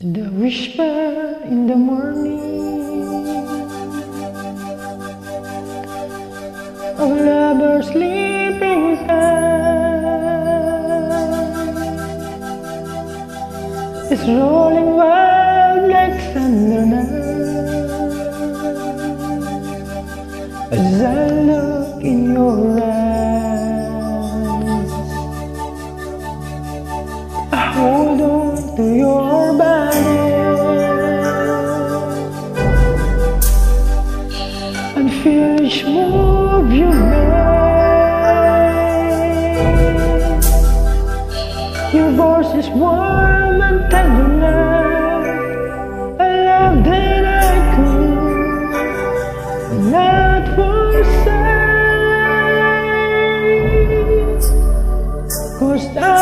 The whisper in the morning. Of lovers sleeping tight is rolling wild like thunder now. As I look in your eyes, I hold on to your body Your voice is warm and tender now A love that I could not forsake. Cause I